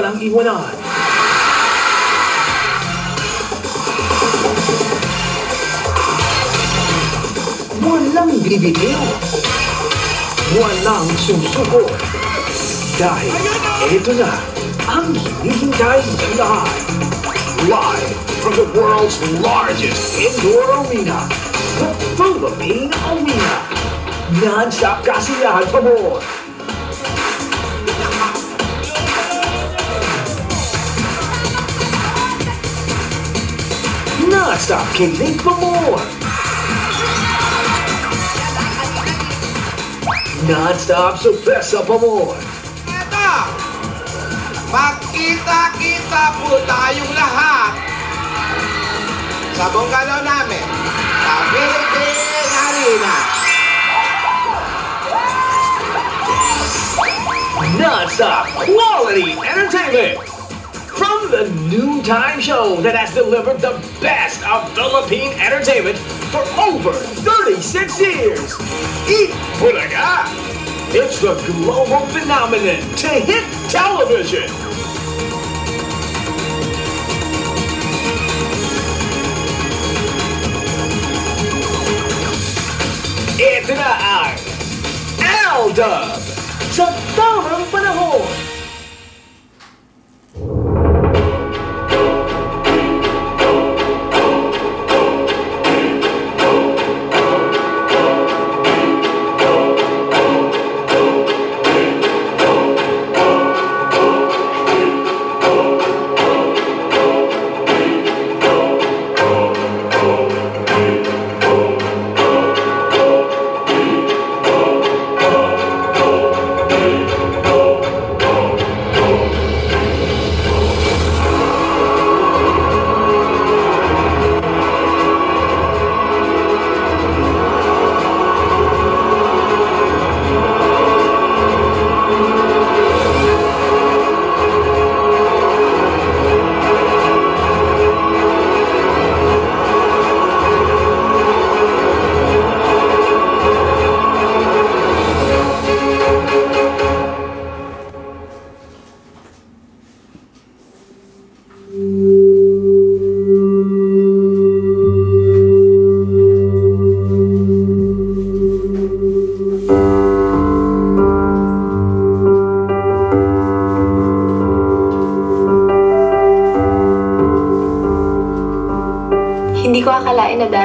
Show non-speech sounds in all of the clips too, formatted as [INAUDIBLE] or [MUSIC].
walang iwanan. Walang bibitiw. Walang susuko. Dahil ito na ang hinihintay ng lahat. Live from the world's largest indoor arena, the Philippine Arena. Non-stop kasiyahan pa more. Non-stop kilig pa more. Non-stop sorpresa pa more. Eto! Magkita-kita po tayong lahat sa bungalow namin sa Philippine Arena. Non-stop quality entertainment. The noontime show that has delivered the best of Philippine entertainment for over 36 years. Eat Bulaga. It's the global phenomenon to hit television. Ito na ang L-Dub sa tamang panahon.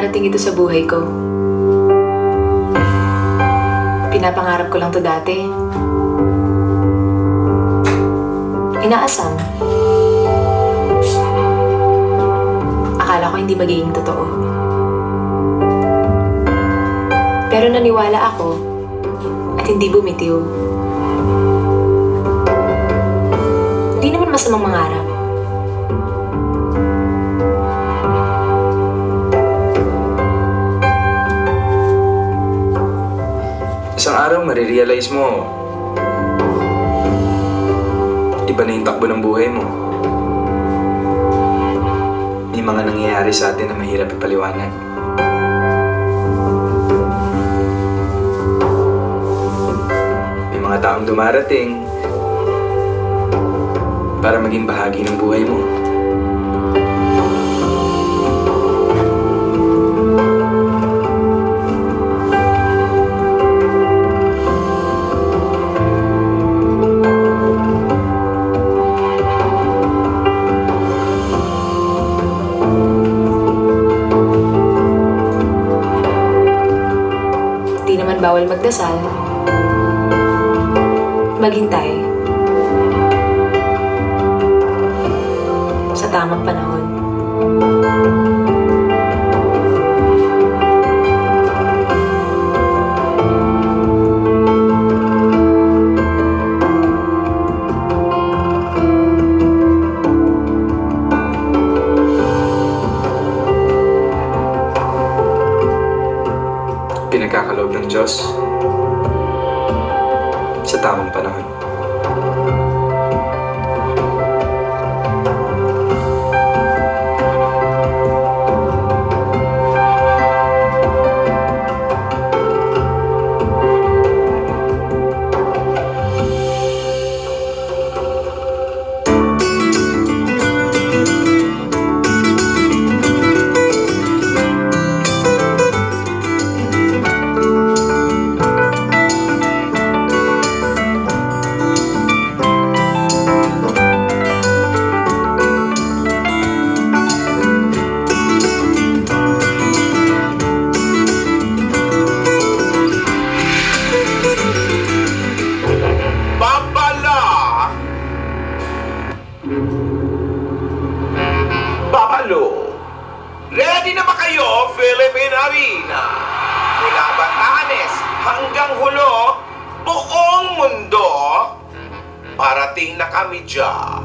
Darating ito sa buhay ko. Pinapangarap ko lang to dati. Inaasam. Akala ko hindi magiging totoo. Pero naniwala ako at hindi bumitiw. Di naman masamang mangarap. Araw, marirealize mo, iba na yung takbo ng buhay mo. May mga nangyayari sa atin na mahirap ipaliwanag. May mga taong dumarating para maging bahagi ng buhay mo. Magdasal. Maghintay. Sa tamang panahon. Diyos sa tamang panahon. Parating na kami dyan.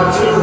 To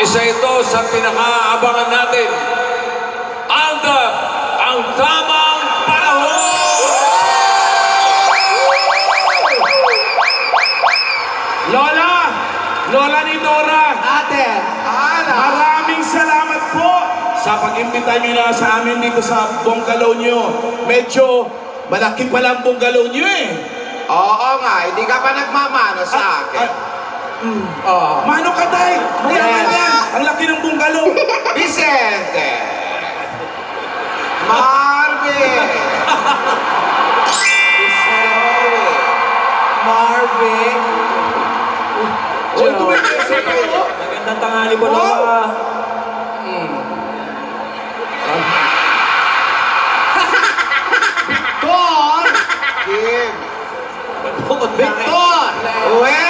Isa ito sa pinakaabangan natin. Alda, ang tamang panahon! Lola! Lola ni Dora! Ate, Maraming salamat po sa pag-imbita nyo na sa amin dito sa bungalow nyo. Medyo malaki pala ang bungalow nyo eh. Oo nga, hindi ka pa nagmamano sa akin. Oh, Mano ka, Day? Mayaman Yes. yan. Ang laki ng bungalow. [LAUGHS] Vicente! Marvin! Marvin. Uy, tumipesa kayo. Magandang tanghali po, Lola. Victor! Kim! Victor! Welcome!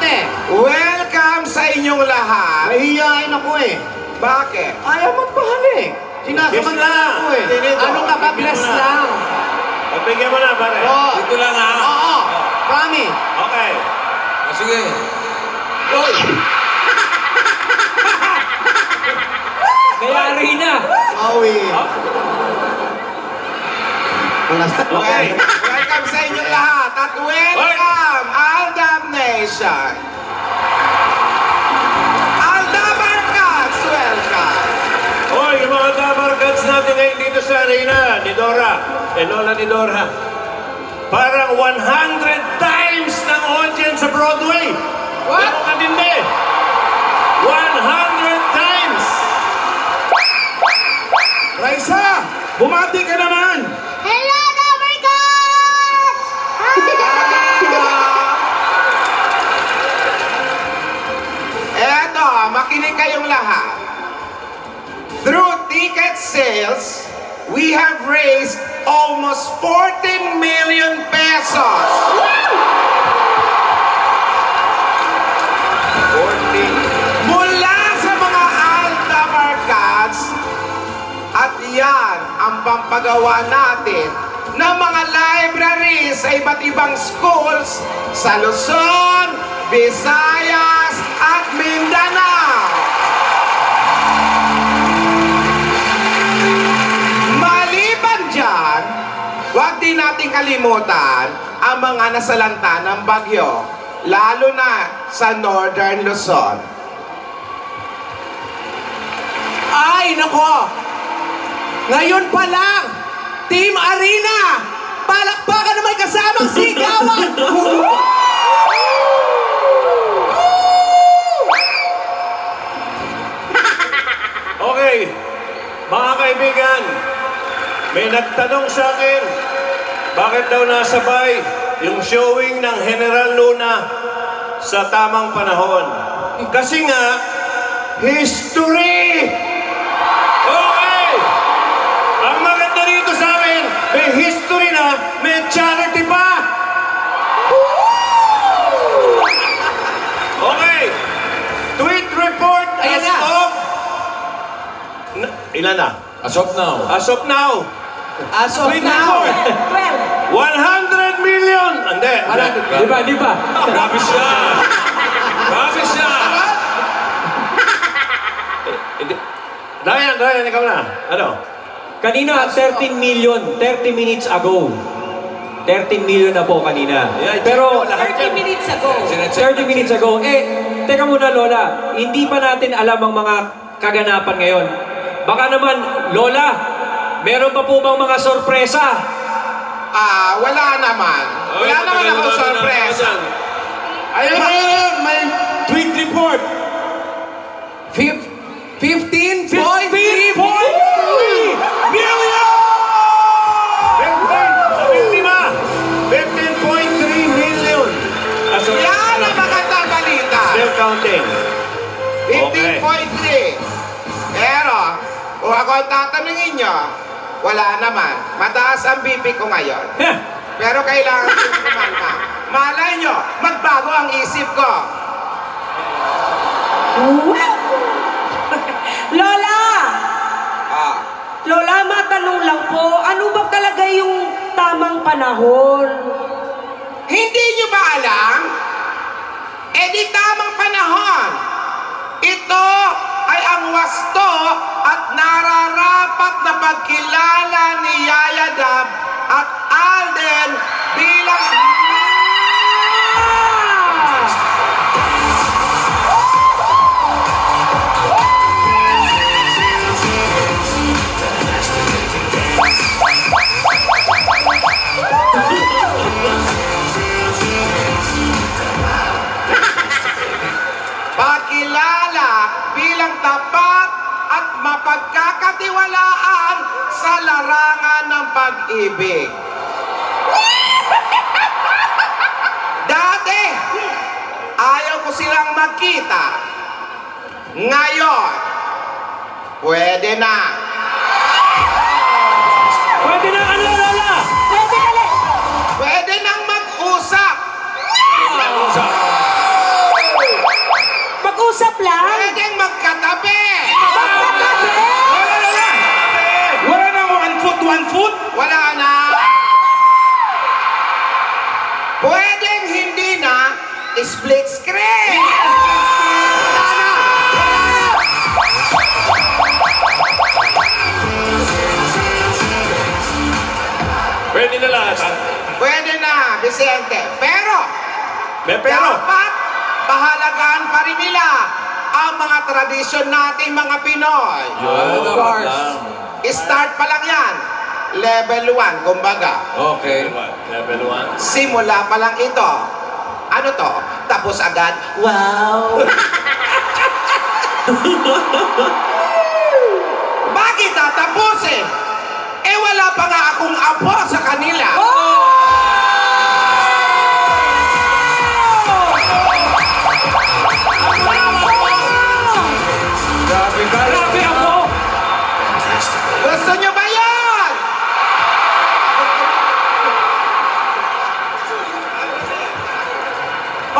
Ate? Welcome sa inyong lahat! Nahihiyain ako eh. Bakit? Ayaw magpahalik. Sinasaman lang ako eh. Ano ka ba? Bless lang. Pagbigyan mo na, pare. Oo. Dito lang, ha? Oo. Promise. Okay. Ah, sige. Mayari na. Awi. Wala sa Okay. Welcome sa inyong lahat at welcome Aldam Nation! Aldaman Cats, welcome! Hoy, yung mga Cats natin ngayon dito sa arena ni Dora. Eh, Lola ni Dora. Parang 100 times ng audience sa Broadway. What? Ano katindi? 100 times! Raisa, bumati ka naman. Hello, makinig kayong lahat. Through ticket sales, we have raised almost 14 million pesos. 14. Mula sa mga Alta Barcads, at yan ang pampagawa natin ng mga libraries sa iba't ibang schools sa Luzon, Visayas, at Mindanao. Huwag din natin kalimutan ang mga nasalanta ng bagyo, lalo na sa Northern Luzon. Ay, nako! Ngayon pa lang, Team Arena! Palakpakan na may kasamang sigawan! [LAUGHS] Okay, mga kaibigan, may nagtanong sa akin, bakit daw nasabay yung showing ng General Luna sa tamang panahon? Kasi nga, history! Okay! Ang maganda dito sa amin, may history na, may charity pa! Okay! Tweet report Ayan as na. of... Na- ilan na? As of now. As of now, As of now, report. 100 million! Hindi. Di ba, di ba? Grabe siya! Grabe siya! Eh. Ryan, Ryan, ikaw na. Ano? Kanina, 13 million, 30 minutes ago. 13 million na po kanina. Yeah, Pero, lahat yan. minutes ago. 30 minutes ago, eh, teka muna Lola, hindi pa natin alam ang mga kaganapan ngayon. Baka naman, Lola, meron pa po bang mga sorpresa? Ah, wala naman. Ay, wala naman ako sorpresa. Ayun, ayun, may tweet report. Fif 15.3 million! 15.3 million! Yan ang magandang balita! Still counting. 15.3. Pero, kung ako ang tatanungin nyo, wala naman. Mataas ang BP ko ngayon. Pero kailangan ko kumalma. Malay nyo, magbago ang isip ko. Lola! Ah, Lola, matanong lang po, ano ba talaga yung tamang panahon? hindi nyo ba alam? E di tamang panahon. Ito ay ang wasto at nararapat na pagkilala ni Yaya Dab at Alden bilang pwede na. Pwede na ano, Lola? Pwede kali! Pwede nang mag-usap. Mag-usap lang? Pwedeng magkatabi. Magkatabi! Wala na one foot, one foot. Wala na. Pwedeng hindi na split screen. Pwede na lahat, ha? Pwede na, Vicente. Pero, May pero. dapat pahalagaan pa rin nila ang mga tradisyon nating mga Pinoy. Of course. Start pa lang yan. Level 1, kumbaga. Okay. Level 1. Simula pa lang ito. Ano to? Tapos agad? Wow! [LAUGHS] Bakit tatapusin? Pa nga akong apo sa kanila. Grabe ka. Grabe ako! Gusto nyo ba yan?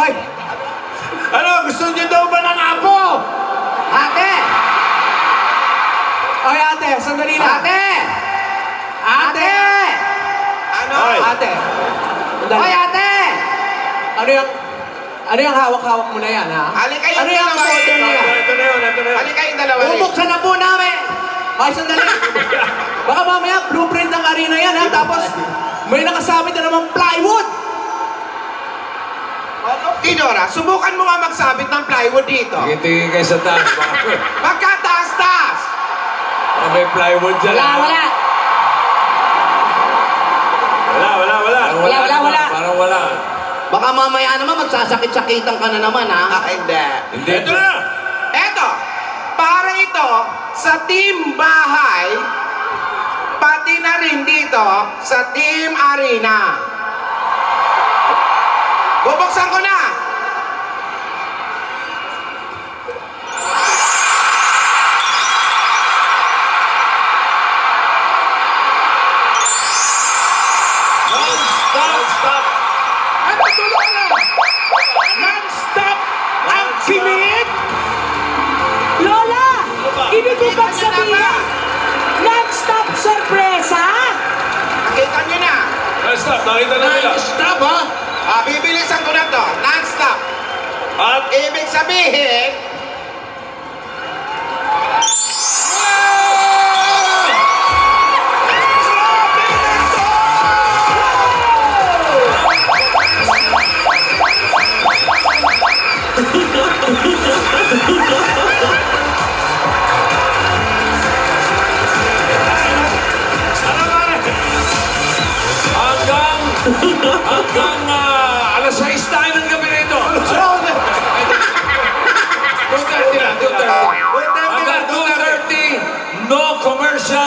Ay! [LAUGHS] Ano, gusto niyo daw ba ng apo? Ate! Ay, ate, sandali lang. Ate! Ate! Ano? Ay. Ate! Sandali. Hoy, ate! Ano yung... Ano yung hawak-hawak mo na yan, ha? Halika kayong Ano yung dalawa photo rito. niya? Ito na yun, ito na yun. Halika kayong dalawa rito. Bubuksan na po namin! Ay, sandali. [LAUGHS] Baka mamaya blueprint ng arena yan, ha? Tapos, may nakasabit na naman plywood! Tidora, subukan mo nga magsabit ng plywood dito. Tingin kayo sa taas. Baka, [LAUGHS] Magkataas-taas! baka may plywood dyan. Wala, ah. wala. Wala, wala, wala. Parang Wala, wala, wala. Parang wala. Baka mamaya naman magsasakit-sakitan ka na naman, ha? Ah, hindi. Hindi. Ito na! Eto, para ito sa team bahay, pati na rin dito sa team arena. Bubuksan ko na! Nakita na nila. Non-stop, ha? Ah, bibilisan ko na to. Non-stop. At Ibig sabihin,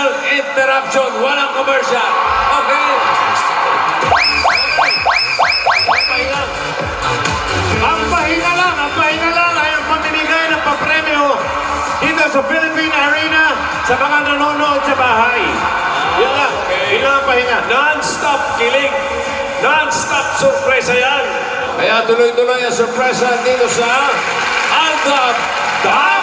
commercial interruption. Walang commercial. Okay? Ang pahinga. Ang pahinga lang, ang pahinga lang ay ang pamimigay ng papremyo sa mga nanonood sa bahay. Yun lang. Yun lang ang pahinga. Non-stop kilig. Non-stop surpresa yan. Kaya tuloy-tuloy ang surpresa dito sa Aldab Dab